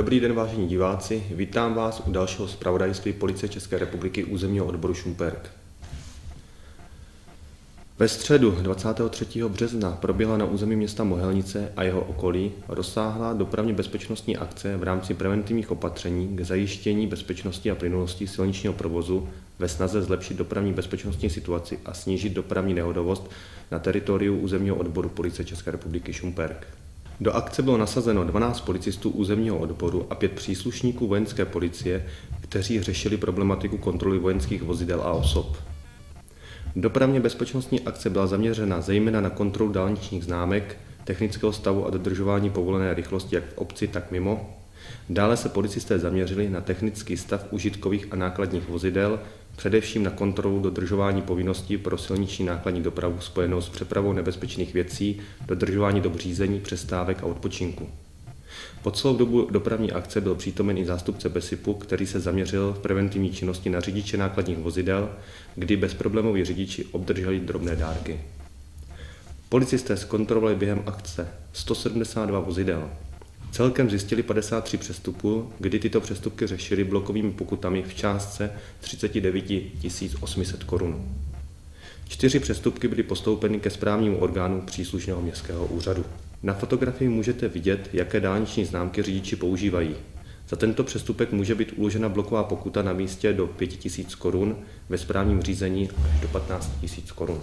Dobrý den, vážení diváci. Vítám vás u dalšího zpravodajství Policie České republiky územního odboru Šumperk. Ve středu 23. března proběhla na území města Mohelnice a jeho okolí rozsáhlá dopravně bezpečnostní akce v rámci preventivních opatření k zajištění bezpečnosti a plynulosti silničního provozu ve snaze zlepšit dopravní bezpečnostní situaci a snížit dopravní nehodovost na teritoriu územního odboru Policie České republiky Šumperk. Do akce bylo nasazeno 12 policistů územního odboru a pět příslušníků vojenské policie, kteří řešili problematiku kontroly vojenských vozidel a osob. Dopravně bezpečnostní akce byla zaměřena zejména na kontrolu dálničních známek, technického stavu a dodržování povolené rychlosti jak v obci, tak mimo. Dále se policisté zaměřili na technický stav užitkových a nákladních vozidel, především na kontrolu dodržování povinností pro silniční nákladní dopravu spojenou s přepravou nebezpečných věcí, dodržování dob řízení, přestávek a odpočinku. Po celou dobu dopravní akce byl přítomen i zástupce BESIPu, který se zaměřil v preventivní činnosti na řidiče nákladních vozidel, kdy bezproblémoví řidiči obdrželi drobné dárky. Policisté zkontrolovali během akce 172 vozidel. Celkem zjistili 53 přestupů, kdy tyto přestupky řešili blokovými pokutami v částce 39 800 korun. Čtyři přestupky byly postoupeny ke správnímu orgánu příslušného městského úřadu. Na fotografii můžete vidět, jaké dálniční známky řidiči používají. Za tento přestupek může být uložena bloková pokuta na místě do 5000 korun, ve správním řízení až do 15 000 korun.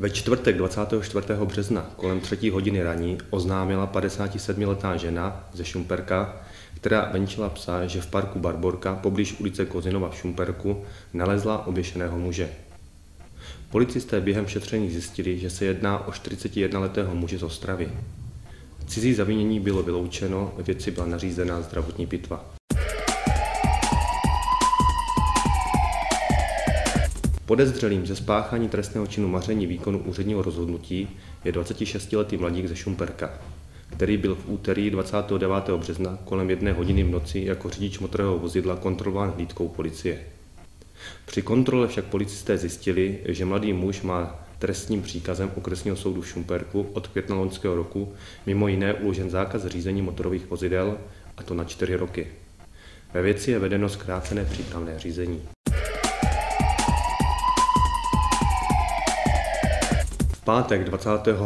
Ve čtvrtek 24. března kolem 3. hodiny raní oznámila 57-letá žena ze Šumperka, která venčila psa, že v parku Barborka poblíž ulice Kozinova v Šumperku nalezla oběšeného muže. Policisté během šetření zjistili, že se jedná o 41-letého muže z Ostravy. Cizí zavinění bylo vyloučeno, věci byla nařízená zdravotní pitva. Podezřelým ze spáchání trestného činu maření výkonu úředního rozhodnutí je 26-letý mladík ze Šumperka, který byl v úterý 29. března kolem jedné hodiny v noci jako řidič motorového vozidla kontrolován hlídkou policie. Při kontrole však policisté zjistili, že mladý muž má trestním příkazem okresního soudu v Šumperku od května loňského roku mimo jiné uložen zákaz řízení motorových vozidel, a to na čtyři roky. Ve věci je vedeno zkrácené přípravné řízení. Pátek 25.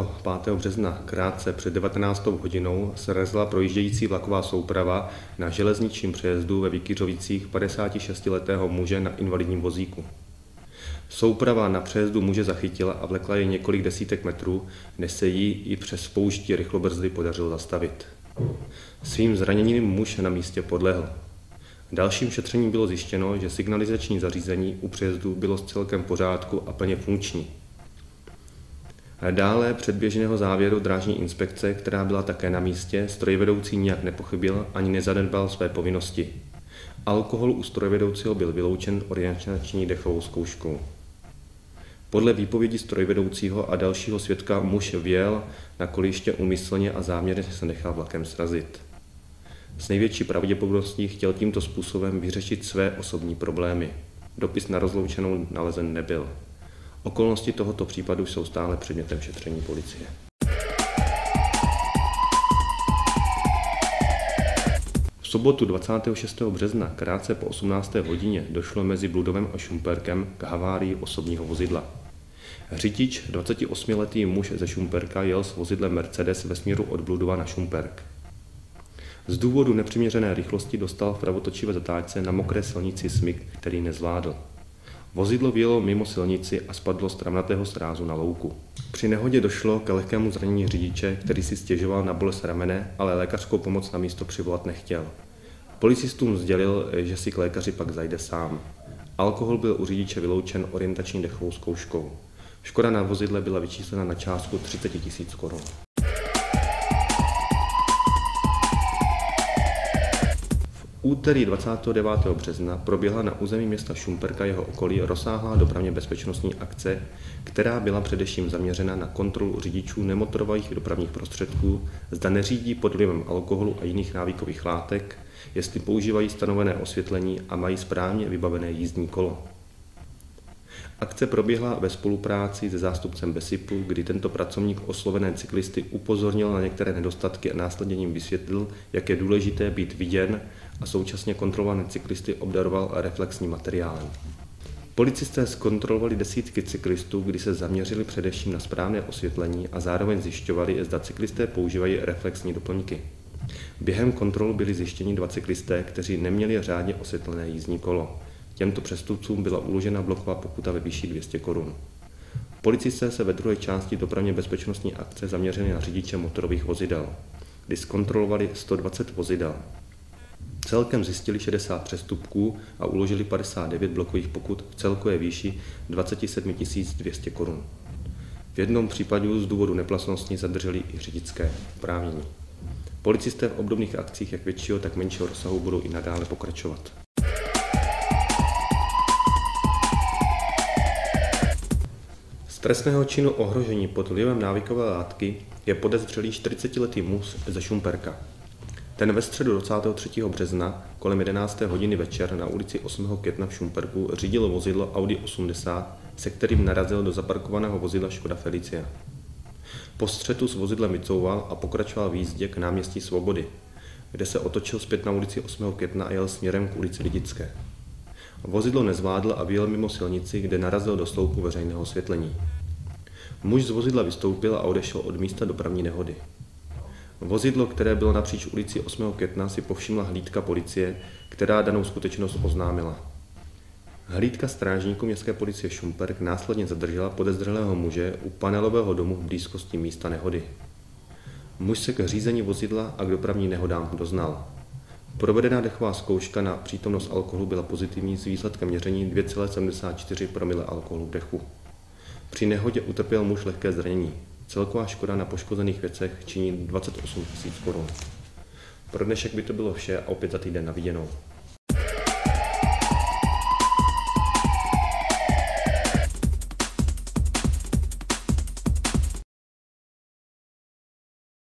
března krátce před 19. hodinou srezla projíždějící vlaková souprava na železničním přejezdu ve Vykyřovicích 56-letého muže na invalidním vozíku. Souprava na přejezdu muže zachytila a vlekla je několik desítek metrů, než se jí i přes použití rychlobrzdy podařilo zastavit. Svým zraněním muž na místě podlehl. Dalším šetřením bylo zjištěno, že signalizační zařízení u přejezdu bylo s celkem pořádku a plně funkční. Dále předběžného závěru drážní inspekce, která byla také na místě, strojvedoucí nijak nepochybil ani nezanedbal své povinnosti. Alkohol u strojvedoucího byl vyloučen orientační dechovou zkouškou. Podle výpovědi strojvedoucího a dalšího svědka muž věl na koliště umyslně a záměrně se nechal vlakem srazit. S největší pravděpodobností chtěl tímto způsobem vyřešit své osobní problémy. Dopis na rozloučenou nalezen nebyl. Okolnosti tohoto případu jsou stále předmětem šetření policie. V sobotu 26. března krátce po 18. hodině došlo mezi Bludovem a Šumperkem k havárii osobního vozidla. Řidič, 28-letý muž ze Šumperka, jel s vozidlem Mercedes ve směru od Bludova na Šumperk. Z důvodu nepřiměřené rychlosti dostal v pravotočivé zatáčce na mokré silnici smyk, který nezvládl. Vozidlo vyjelo mimo silnici a spadlo z travnatého srázu na louku. Při nehodě došlo k lehkému zranění řidiče, který si stěžoval na bolest ramene, ale lékařskou pomoc na místo přivolat nechtěl. Policistům sdělil, že si k lékaři pak zajde sám. Alkohol byl u řidiče vyloučen orientační dechovou zkouškou. Škoda na vozidle byla vyčíslena na částku 30 000 korun. Úterý 29. března proběhla na území města Šumperka jeho okolí rozsáhlá dopravně bezpečnostní akce, která byla především zaměřena na kontrolu řidičů nemotorových dopravních prostředků, zda neřídí pod vlivem alkoholu a jiných návykových látek, jestli používají stanovené osvětlení a mají správně vybavené jízdní kolo. Akce proběhla ve spolupráci se zástupcem Besipu, kdy tento pracovník oslovené cyklisty upozornil na některé nedostatky a následně jim vysvětlil, jak je důležité být viděn a současně kontrolované cyklisty obdaroval reflexním materiálem. Policisté zkontrolovali desítky cyklistů, kdy se zaměřili především na správné osvětlení a zároveň zjišťovali, zda cyklisté používají reflexní doplňky. Během kontrolu byli zjištěni dva cyklisté, kteří neměli řádně osvětlené jízdní kolo. Těmto přestupcům byla uložena bloková pokuta ve výši 200 korun. Policisté se ve druhé části dopravně bezpečnostní akce zaměřili na řidiče motorových vozidel, kdy zkontrolovali 120 vozidel. Celkem zjistili 60 přestupků a uložili 59 blokových pokut v celkové výši 27 200 korun. V jednom případě z důvodu neplasnosti zadrželi i řidičské oprávnění. Policisté v obdobných akcích jak většího, tak menšího rozsahu budou i nadále pokračovat. Trestného činu ohrožení pod vlivem návykové látky je podezřelý 40-letý muž ze Šumperka. Ten ve středu 23. března kolem 11. hodiny večer na ulici 8. května v Šumperku řídil vozidlo Audi 80, se kterým narazil do zaparkovaného vozidla Škoda Felicia. Po střetu s vozidlem vycouval a pokračoval v jízdě k náměstí Svobody, kde se otočil zpět na ulici 8. května a jel směrem k ulici Lidické. Vozidlo nezvládl a vyjel mimo silnici, kde narazil do sloupu veřejného osvětlení. Muž z vozidla vystoupil a odešel od místa dopravní nehody. Vozidlo, které bylo napříč ulici 8. května, si povšimla hlídka policie, která danou skutečnost oznámila. Hlídka strážníků městské policie Šumperk následně zadržela podezřelého muže u panelového domu v blízkosti místa nehody. Muž se k řízení vozidla a k dopravní nehodám doznal. Provedená dechová zkouška na přítomnost alkoholu byla pozitivní s výsledkem měření 2,74 promile alkoholu v dechu. Při nehodě utrpěl muž lehké zranění. Celková škoda na poškozených věcech činí 28 000 korun. Pro dnešek by to bylo vše a opět za týden na viděnou.